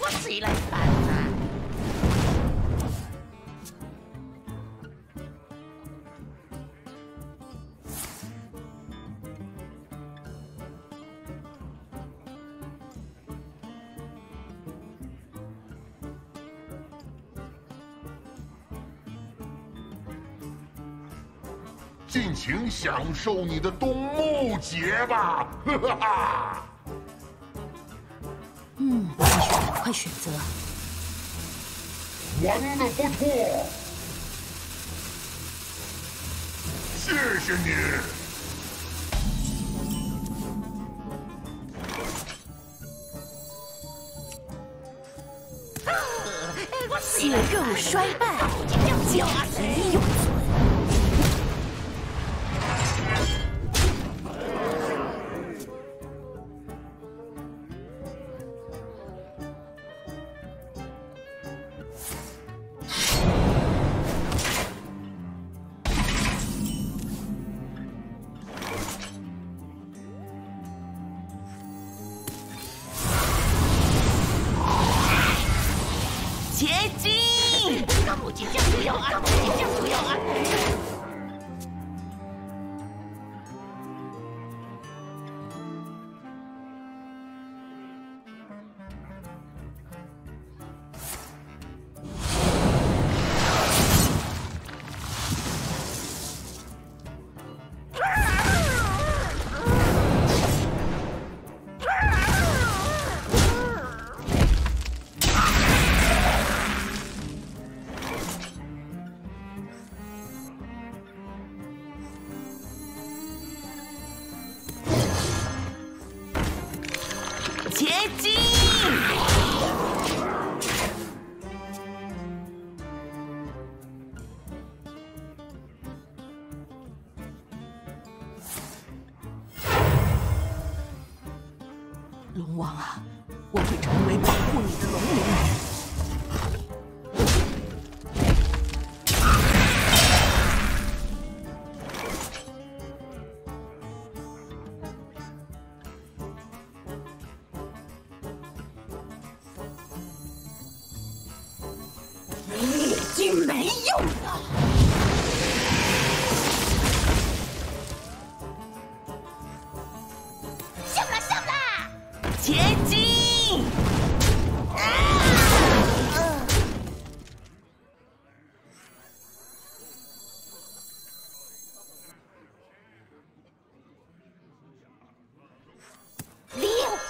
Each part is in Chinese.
我谁来办啊？尽情享受你的冬木节吧！哈哈哈选择。玩的不错，谢谢你。血肉衰败，将敌永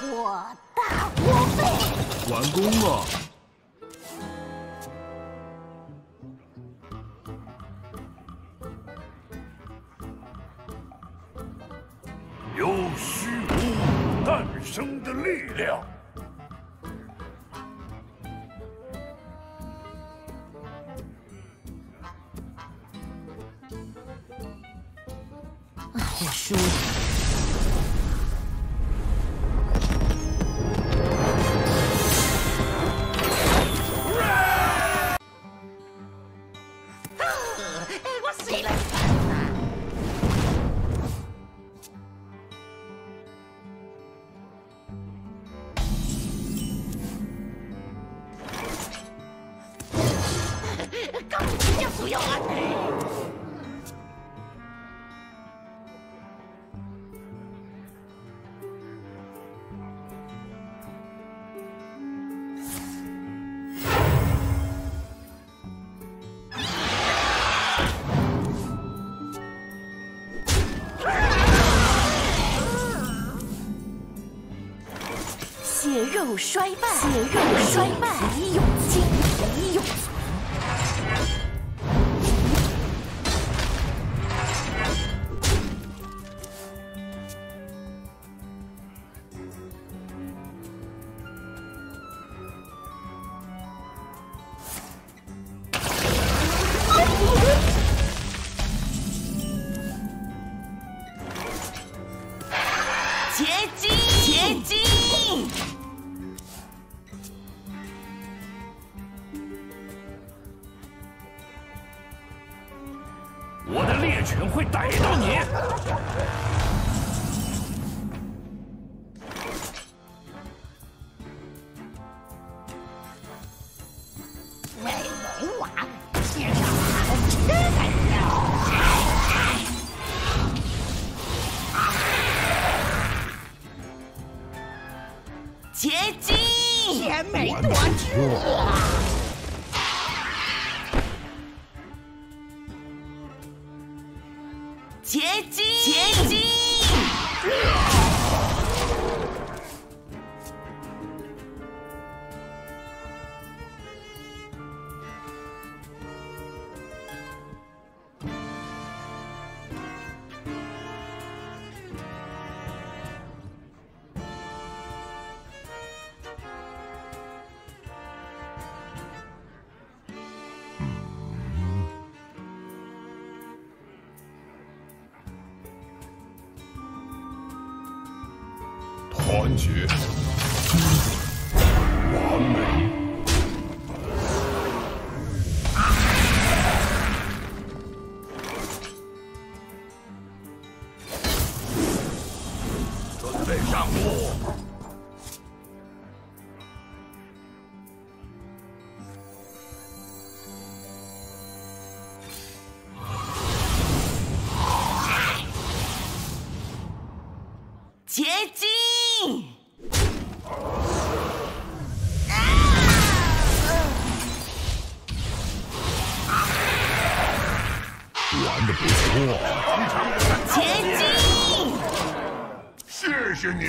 我大锅饭，完工了。有虚无诞生的力量。血肉衰败，血肉衰败，敌永我的猎犬会逮到你。结晶，结晶。团结，的不错，前进，谢谢你。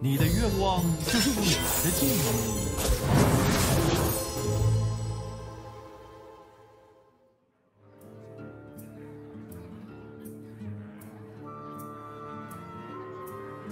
你的愿望就是我的记忆。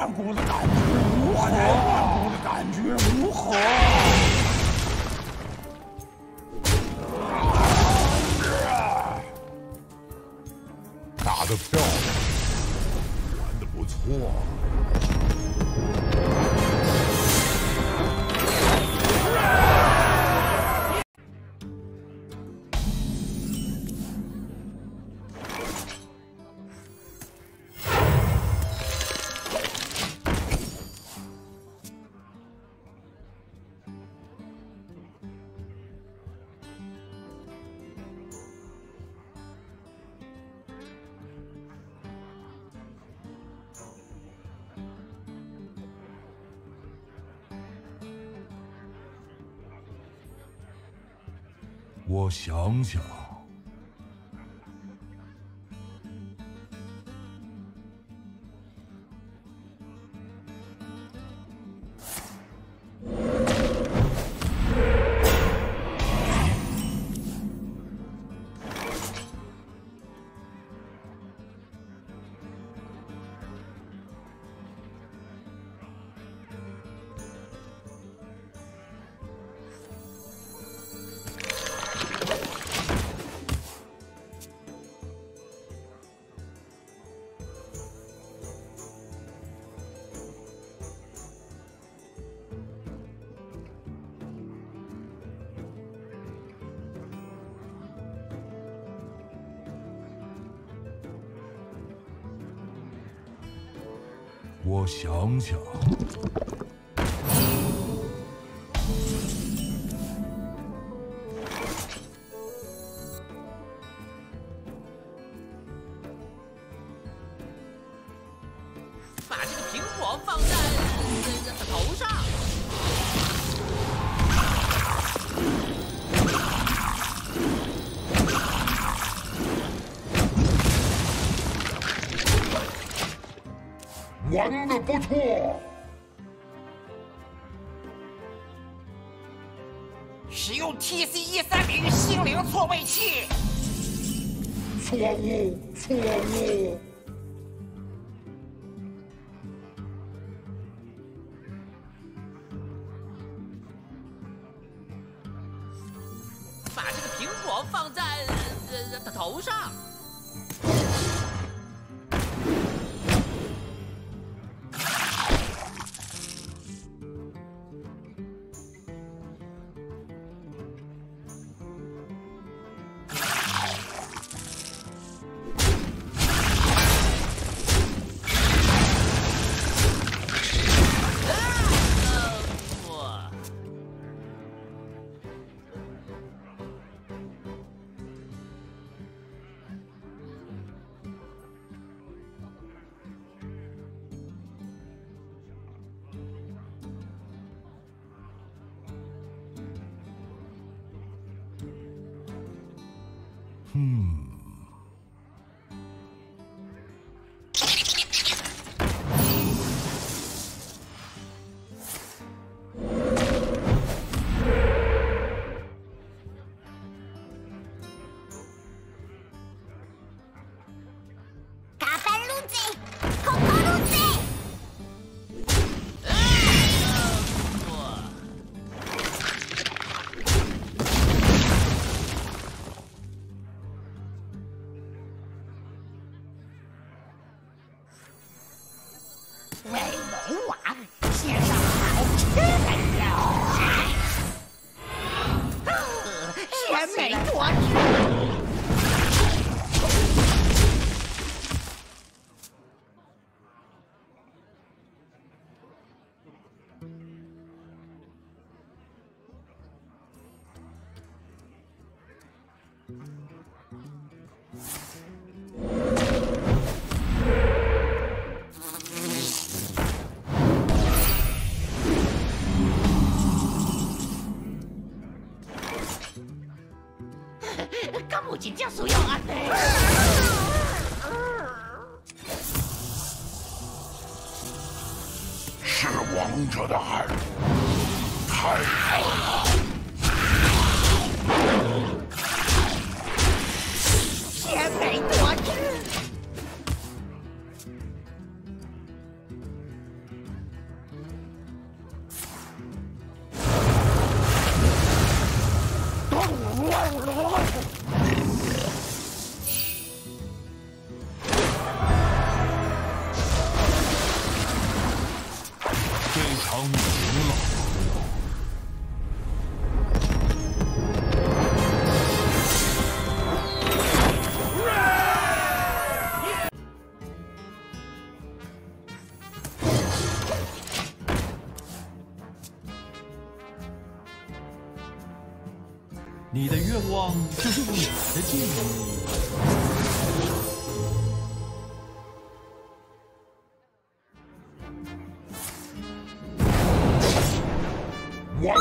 我在换骨的感觉，我在换骨的感觉如何？我想想，我想想，玩的不错。使用 TC 一三零心灵错位器。错误，错误。Hmm. 为龙王献上好吃的肉，鲜美多汁。干母亲家属要安的。是王者的爱，太好了。鲜美多汁。这你的愿望就是我的建议。玩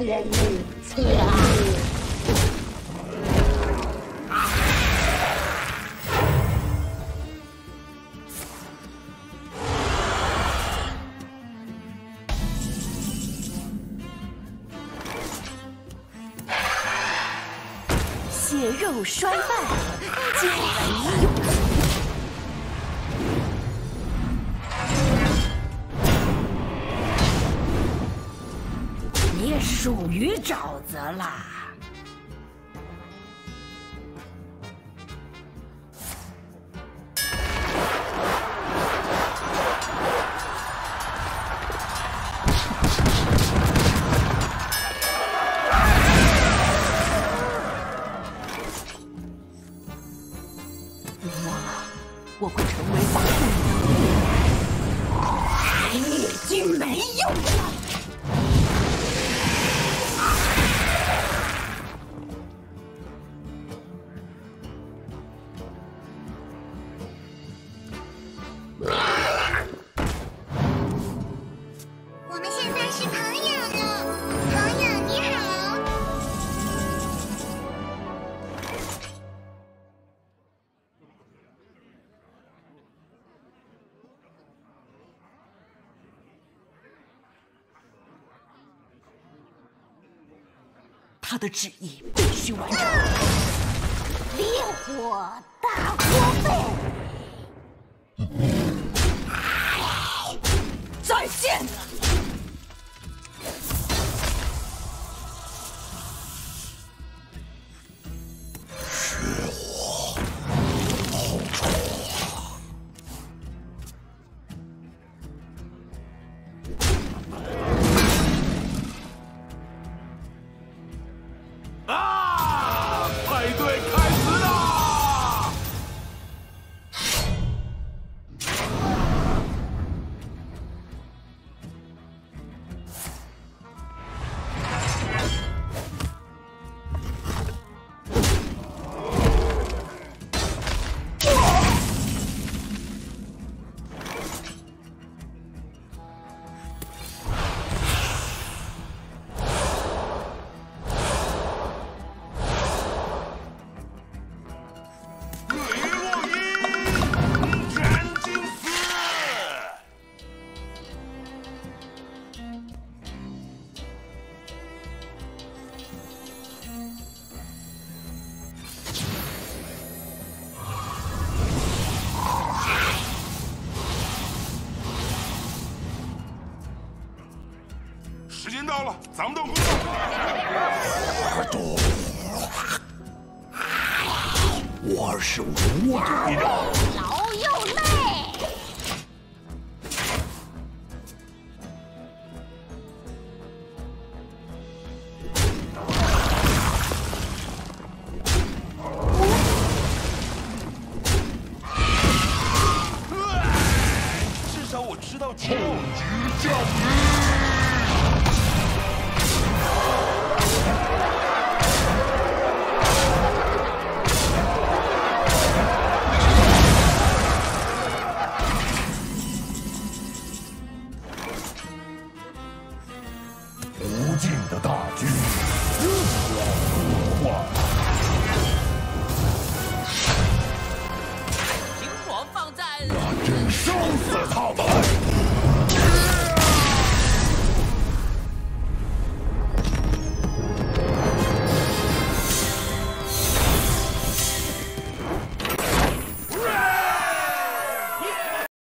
错误，错误。血肉衰败，精疲勇属于沼泽了。他的旨意必须完成。烈火大锅背。再见。啊！时间到了，咱们动工作。我是无敌的。老